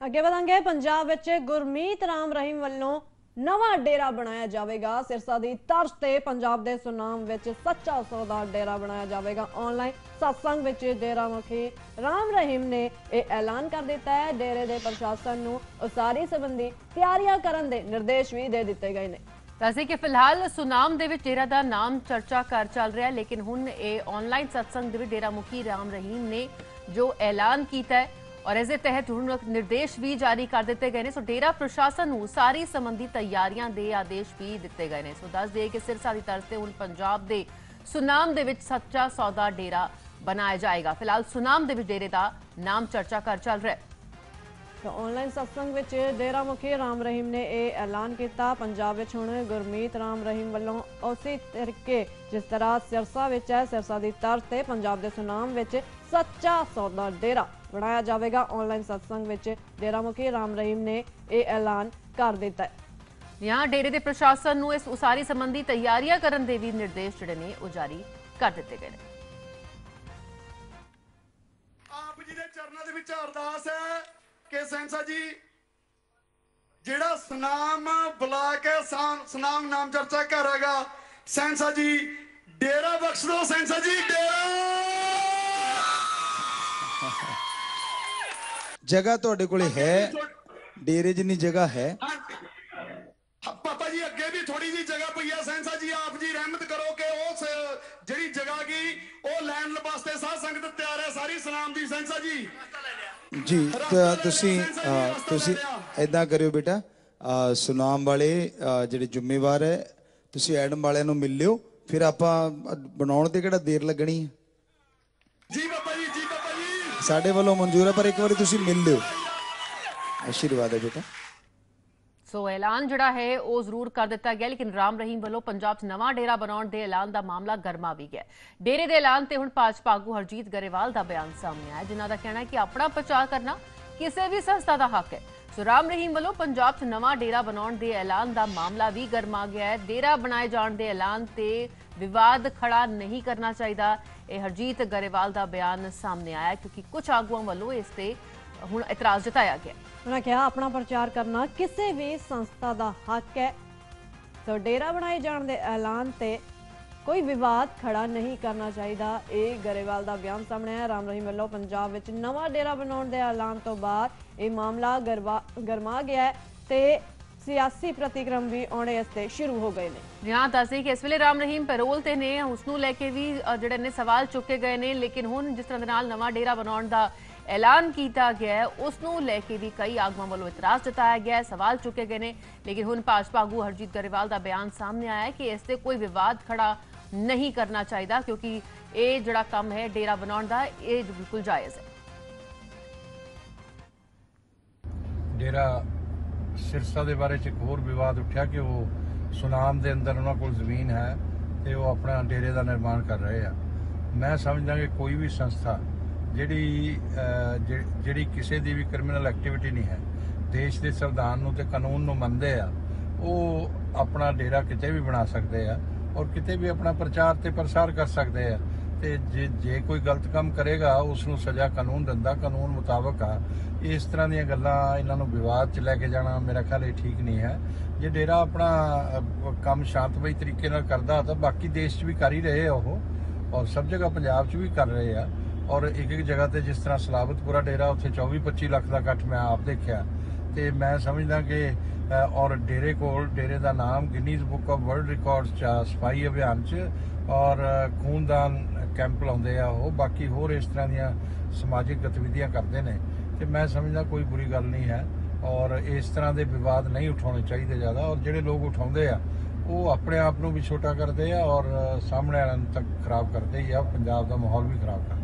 ਅੱਗੇ ਵਧਾਂਗੇ। ਪੰਜਾਬ ਵਿੱਚ ਗੁਰਮੀਤ ਰਾਮ ਰਹੀਮ ਵੱਲੋਂ ਨਵਾਂ ਡੇਰਾ ਬਣਾਇਆ ਜਾਵੇਗਾ। ਸਿਰਸਾ ਦੀ ਤਰਜ਼ ਤੇ ਪੰਜਾਬ ਦੇ ਸੁਨਾਮ ਵਿੱਚ ਸੱਚਾ ਸੌਦਾ ਡੇਰਾ ਬਣਾਇਆ ਜਾਵੇਗਾ। ਆਨਲਾਈਨ ਸਤਸੰਗ ਵਿੱਚ ਡੇਰਾ ਮੁਖੀ ਰਾਮ ਰਹੀਮ ਨੇ ਇਹ ਐਲਾਨ ਕਰ ਦਿੱਤਾ ਹੈ। ਡੇਰੇ ਦੇ ਪ੍ਰਸ਼ਾਸਨ ਨੂੰ ਉਸਾਰੀ ਸੰਬੰਧੀ ਤਿਆਰੀਆਂ ਕਰਨ ਦੇ ਨਿਰਦੇਸ਼ ਵੀ ਦੇ ਦਿੱਤੇ ਗਏ ਨੇ। ਦੱਸੇ ਕਿ ਫਿਲਹਾਲ ਸੁਨਾਮ ਦੇ ਵਿੱਚ ਡੇਰਾ ਦਾ ਨਾਮ ਚਰਚਾ ਕਰ ਚੱਲ ਰਿਹਾ ਲੇਕਿਨ ਹੁਣ ਇਹ ਆਨਲਾਈਨ ਸਤਸੰਗ ਦੇ ਵਿੱਚ ਡੇਰਾ ਮੁਖੀ ਰਾਮ ਰਹੀਮ ਨੇ ਜੋ ਐਲਾਨ ਕੀਤਾ ਹੈ ਔਰ ਇਸ ਦੇ ਤਹਿਤ ਹੁਣ ਨਿਰਦੇਸ਼ ਵੀ ਜਾਰੀ ਕਰ ਦਿੱਤੇ ਗਏ ਨੇ। ਸੋ ਡੇਰਾ ਪ੍ਰਸ਼ਾਸਨ ਨੂੰ ਸਾਰੀ ਸੰਬੰਧੀ ਤਿਆਰੀਆਂ ਦੇ ਆਦੇਸ਼ ਵੀ ਦਿੱਤੇ ਗਏ ਨੇ। ਸੋ ਦੱਸ ਦਈਏ ਕਿ ਸਿਰਸਾ ਦੀ ਤਰਜ਼ ਤੇ ਹੁਣ ਪੰਜਾਬ ਦੇ ਸੁਨਾਮ ਦੇ ਵਿੱਚ ਸੱਚਾ ਸੌਦਾ ਡੇਰਾ ਬਣਾਇਆ ਜਾਏਗਾ। ਫਿਲਹਾਲ ਸੁਨਾਮ ਦੇ ਵਿੱਚ ਡੇਰੇ ਦਾ ਨਾਮ ਚਰਚਾ ਕਰ ਚੱਲ ਰਿਹਾ ਹੈ। ਤਾਂ ਆਨਲਾਈਨ ਸਤਸੰਗ ਵਿੱਚ ਡੇਰਾ ਮੁਖੀ ਰਾਮ ਰਹੀਮ ਨੇ ਇਹ ਐਲਾਨ ਕੀਤਾ। ਪੰਜਾਬ ਵਿੱਚ ਹੁਣ ਗੁਰਮੀਤ ਰਾਮ ਰਹੀਮ ਵੱਲੋਂ ਉਸੇ ਤਰੀਕੇ ਜਿਸ ਤਰ੍ਹਾਂ ਸਿਰਸਾ ਵਿੱਚ ਹੈ, ਸਿਰਸਾ ਦੀ ਤਰਜ਼ ਤੇ ਪੰਜਾਬ ਦੇ ਸੁਨਾਮ ਵਿੱਚ ਸੱਚਾ ਸੌਦਾ ਡੇਰਾ ਬਣਾਇਆ ਜਾਵੇਗਾ। ਆਨਲਾਈਨ ਸਤਸੰਗ ਵਿੱਚ ਡੇਰਾ ਮੁਖੀ ਰਾਮ ਰਹੀਮ ਨੇ ਇਹ ਐਲਾਨ ਕਰ ਦਿੱਤਾ ਹੈ। यहाँ ਡੇਰੇ ਦੇ ਪ੍ਰਸ਼ਾਸਨ ਨੂੰ ਇਸ ਉਸਾਰੀ ਸੰਬੰਧੀ ਤਿਆਰੀਆਂ ਕਰਨ ਦੇ ਵੀ ਨਿਰਦੇਸ਼ ਜਿਹੜੇ ਨੇ ਉਹ ਜਾਰੀ ਕਰ ਦਿੱਤੇ ਗਏ ਨੇ। ਆਪ ਜੀ ਦੇ ਚਰਨਾਂ ਦੇ ਵਿੱਚ ਅਰਦਾਸ ਹੈ ਕਿ ਸੈਂਸਾ ਜੀ ਜਿਹੜਾ ਸਨਾਮ ਬੁਲਾ ਕੇ ਸਾ- ਸਨਾਮ ਨਾਮ ਚਰਚਾ ਕਰਾਂਗਾ ਸੈਂਸਾ ਜੀ ਡੇਰਾ ਬਖਸ਼ ਦੋ ਸੈਂਸਾ ਜੀ ਡੇਰਾ ਜਗ੍ਹਾ ਤੁਹਾਡੇ ਕੋਲੇ ਹੈ? ਡੇਰੇ ਜਿੰਨੀ ਜਗ੍ਹਾ ਹੈ? ਪਾਪਾ ਜੀ ਅੱਗੇ ਵੀ ਥੋੜੀ ਜੀ ਜਗ੍ਹਾ ਪਈ ਆ। ਸੈਂਸਾ ਜੀ ਆਪ ਜੀ ਰਹਿਮਤ ਕਰੋ ਕਿ ਉਸ ਜਿਹੜੀ ਜਗ੍ਹਾ ਗਈ ਉਹ ਲੈਣ ਵਾਸਤੇ ਸਾਧ ਸੰਗਤ ਤਿਆਰ ਹੈ। ਸਾਰੀ ਸਨਾਮ ਦੀ ਸੈਂਸਾ ਜੀ। ਜੀ ਤੁਸੀਂ ਤੁਸੀਂ ਐਦਾਂ ਕਰਿਓ ਬੇਟਾ। ਸੁਨਾਮ ਵਾਲੇ ਜਿਹੜੇ ਜ਼ਿੰਮੇਵਾਰ ਹੈ ਤੁਸੀਂ ਐਡਮ ਵਾਲਿਆਂ ਨੂੰ ਮਿਲ ਲਿਓ। ਫਿਰ ਆਪਾਂ ਬਣਾਉਣ ਤੇ ਕਿਹੜਾ ਦੇਰ ਲੱਗਣੀ ਹੈ? ਸਾਡੇ ਵੱਲੋਂ ਮਨਜ਼ੂਰ ਹੈ, ਪਰ ਇੱਕ ਵਾਰੀ ਤੁਸੀਂ ਮਿਲ ਲਿਓ। ਆਸ਼ੀਰਵਾਦ ਹੈ ਬੇਟਾ। ਸੋ ਐਲਾਨ ਜਿਹੜਾ ਹੈ, ਉਹ ਜ਼ਰੂਰ ਕਰ ਦਿੱਤਾ ਗਿਆ, ਲੇਕਿਨ ਰਾਮ ਰਹੀਮ ਵੱਲੋਂ ਪੰਜਾਬ 'ਚ ਨਵਾਂ ਡੇਰਾ ਬਣਾਉਣ ਦੇ ਐਲਾਨ ਦਾ ਮਾਮਲਾ ਗਰਮਾ ਵੀ ਗਿਆ। ਡੇਰੇ ਦੇ ਐਲਾਨ ਤੇ ਹੁਣ ਭਾਜਪਾ ਆਗੂ ਹਰਜੀਤ ਗਰੇਵਾਲ ਦਾ ਬਿਆਨ ਸਾਹਮਣੇ ਆਇਆ, ਜਿਨ੍ਹਾਂ ਦਾ ਕਹਿਣਾ ਹੈ ਕਿ ਆਪਣਾ ਪ੍ਰਚਾਰ ਕਰਨਾ ਕਿਸੇ ਵੀ ਸੰਸਥਾ ਦਾ ਹੱਕ ਹੈ। ਸੋ ਰਾਮ ਰਹੀਮ ਵੱਲੋਂ ਪੰਜਾਬ 'ਚ ਨਵਾਂ ਡੇਰਾ ਬਣਾਉਣ ਦੇ ਐਲਾਨ ਦਾ ਮਾਮਲਾ ਵੀ ਗਰਮਾ ਗਿਆ ਹੈ। ਡੇਰਾ ਬਣਾਏ ਜਾਣ ਦੇ ਐਲਾਨ ਤੇ ਵਿਵਾਦ ਖੜਾ ਨਹੀਂ ਕਰਨਾ ਚਾਹੀਦਾ। ਇਹ ਹਰਜੀਤ ਗਰੇਵਾਲ ਦਾ ਬਿਆਨ ਸਾਹਮਣੇ ਆਇਆ ਹੈ ਕਿਉਂਕਿ ਕੁਝ ਆਗੂਆਂ ਵੱਲੋਂ ਇਸ ਤੇ ਹੁਣ ਇਤਰਾਜ਼ ਜਤਾਇਆ ਗਿਆ ਉਹਨਾਂ ਕਿਹਾ, ਆਪਣਾ ਪ੍ਰਚਾਰ ਕਰਨਾ ਕਿਸੇ ਵੀ ਸੰਸਥਾ ਦਾ ਹੱਕ ਹੈ। ਸੋ ਡੇਰਾ ਬਣਾਏ ਜਾਣ ਦੇ ਐਲਾਨ ਤੇ ਕੋਈ ਵਿਵਾਦ ਖੜਾ ਨਹੀਂ ਕਰਨਾ ਚਾਹੀਦਾ। ਇਹ ਗਰੇਵਾਲ ਦਾ ਬਿਆਨ ਸਾਹਮਣੇ ਆਇਆ। ਰਾਮ ਰਹੀਮ ਵੱਲੋਂ ਪੰਜਾਬ ਵਿੱਚ ਨਵਾਂ ਡੇਰਾ ਬਣਾਉਣ ਦੇ ਐਲਾਨ ਤੋਂ ਬਾਅਦ ਇਹ ਮਾਮਲਾ ਗਰਮਾ ਗਿਆ ਹੈ ਤੇ ਸਿਆਸੀ ਪ੍ਰਤੀਕਰਮ ਵੀ ਆਉਣੇ ਇਸ ਸ਼ੁਰੂ ਹੋ ਗਏ ਨੇ। ਜਿਹਾਂ ਦੱਸਦੇ ਕਿ ਇਸ ਵੇਲੇ ਰਾਮ ਰਹੀਮ ਪੈਰੋਲ ਤੇ ਨੇ, ਉਸ ਨੂੰ ਲੈ ਕੇ ਵੀ ਜਿਹੜੇ ਨੇ ਸਵਾਲ ਚੁੱਕੇ ਗਏ ਨੇ, ਲੇਕਿਨ ਹੁਣ ਜਿਸ ਤਰ੍ਹਾਂ ਦੇ ਨਾਲ ਨਵਾਂ ਡੇਰਾ ਬਣਾਉਣ ਦਾ ਐਲਾਨ ਕੀਤਾ ਗਿਆ ਹੈ, ਉਸ ਨੂੰ ਲੈ ਕੇ ਵੀ ਕਈ ਆਗੂਆਂ ਵੱਲੋਂ ਇਤਰਾਜ਼ ਜਤਾਇਆ ਗਿਆ ਹੈ, ਸਵਾਲ ਚੁੱਕੇ ਗਏ ਨੇ। ਲੇਕਿਨ ਹੁਣ ਭਾਜਪਾ ਆਗੂ ਹਰਜੀਤ ਗਰੇਵਾਲ ਦਾ ਬਿਆਨ ਸਾਹਮਣੇ ਆਇਆ ਹੈ ਕਿ ਇਸ ਤੇ ਕੋਈ ਵਿਵਾਦ ਖੜਾ ਨਹੀਂ ਕਰਨਾ ਚਾਹੀਦਾ ਕਿਉਂਕਿ ਇਹ ਜਿਹੜਾ ਕੰਮ ਹੈ ਡੇਰਾ ਬਣਾਉਣ ਦਾ, ਇਹ ਬਿਲਕੁਲ ਜਾਇਜ਼ ਹੈ। ਡੇਰਾ ਸਿਰਸਾ ਦੇ ਬਾਰੇ ਚ ਇੱਕ ਹੋਰ ਵਿਵਾਦ ਉੱਠਿਆ ਕਿ ਉਹ ਸੁਨਾਮ ਦੇ ਅੰਦਰ ਉਹਨਾਂ ਕੋਲ ਜ਼ਮੀਨ ਹੈ ਤੇ ਉਹ ਆਪਣਾ ਡੇਰੇ ਦਾ ਨਿਰਮਾਣ ਕਰ ਰਹੇ ਆ। ਮੈਂ ਸਮਝਦਾ ਕਿ ਕੋਈ ਵੀ ਸੰਸਥਾ ਜਿਹੜੀ ਜਿਹੜੀ ਕਿਸੇ ਦੀ ਵੀ ਕ੍ਰਿਮੀਨਲ ਐਕਟੀਵਿਟੀ ਨਹੀਂ ਹੈ, ਦੇਸ਼ ਦੇ ਸੰਵਿਧਾਨ ਨੂੰ ਤੇ ਕਾਨੂੰਨ ਨੂੰ ਮੰਨਦੇ ਆ, ਉਹ ਆਪਣਾ ਡੇਰਾ ਕਿਤੇ ਵੀ ਬਣਾ ਸਕਦੇ ਆ। ਔਰ ਕਿਤੇ ਵੀ ਆਪਣਾ ਪ੍ਰਚਾਰ ਤੇ ਪ੍ਰਸਾਰ ਕਰ ਸਕਦੇ ਆ। ਤੇ ਜੇ ਜੇ ਕੋਈ ਗਲਤ ਕੰਮ ਕਰੇਗਾ ਉਸ ਨੂੰ ਸਜ਼ਾ ਕਾਨੂੰਨ ਦਿੰਦਾ, ਕਾਨੂੰਨ ਮੁਤਾਬਕ ਆ। ਇਸ ਤਰ੍ਹਾਂ ਦੀਆਂ ਗੱਲਾਂ ਇਹਨਾਂ ਨੂੰ ਵਿਵਾਦ 'ਚ ਲੈ ਕੇ ਜਾਣਾ ਮੇਰਾ ਖਿਆਲ ਇਹ ਠੀਕ ਨਹੀਂ ਹੈ। ਜੇ ਡੇਰਾ ਆਪਣਾ ਕੰਮ ਸ਼ਾਂਤਮਈ ਤਰੀਕੇ ਨਾਲ ਕਰਦਾ ਤਾਂ ਬਾਕੀ ਦੇਸ਼ 'ਚ ਵੀ ਕਰ ਹੀ ਰਹੇ ਆ ਉਹ। ਔਰ ਸਭ ਜਗ੍ਹਾ ਪੰਜਾਬ 'ਚ ਵੀ ਕਰ ਰਹੇ ਆ। ਔਰ ਇੱਕ ਇੱਕ ਜਗ੍ਹਾ ਤੇ ਜਿਸ ਤਰ੍ਹਾਂ ਸਲਾਬਤਪੁਰਾ ਡੇਰਾ, ਉੱਥੇ 24 25 ਲੱਖ ਦਾ ਇਕੱਠ ਮੈਂ ਆਪ ਦੇਖਿਆ। ਤੇ ਮੈਂ ਸਮਝਦਾ ਕਿ ਔਰ ਡੇਰੇ ਕੋਲ ਡੇਰੇ ਦਾ ਨਾਮ Guinness book of world records ਚ ਆ, ਸਫ਼ਾਈ ਅਭਿਆਨ ਚ ਔਰ ਖੂਨਦਾਨ ਕੈਂਪ ਲਾਉਂਦੇ ਆ ਉਹ ਬਾਕੀ ਹੋਰ ਇਸ ਤਰ੍ਹਾਂ ਦੀਆਂ ਸਮਾਜਿਕ ਗਤੀਵਿਧੀਆਂ ਕਰਦੇ ਨੇ। ਤੇ ਮੈਂ ਸਮਝਦਾ ਕੋਈ ਬੁਰੀ ਗੱਲ ਨਹੀਂ ਹੈ ਔਰ ਇਸ ਤਰ੍ਹਾਂ ਦੇ ਵਿਵਾਦ ਨਹੀਂ ਉਠਾਉਣੇ ਚਾਹੀਦੇ ਜ਼ਿਆਦਾ ਔਰ ਜਿਹੜੇ ਲੋਕ ਉਠਾਉਂਦੇ ਆ ਉਹ ਆਪਣੇ ਆਪ ਨੂੰ ਵੀ ਛੋਟਾ ਕਰਦੇ ਆ ਔਰ ਸਾਹਮਣੇ ਵਾਲਿਆਂ ਨੂੰ ਤੱਕ ਖਰਾਬ ਕਰਦੇ ਹੀ ਆ ਪੰਜਾਬ ਦਾ ਮਾਹੌਲ ਵੀ ਖਰਾਬ ਕਰਦੇ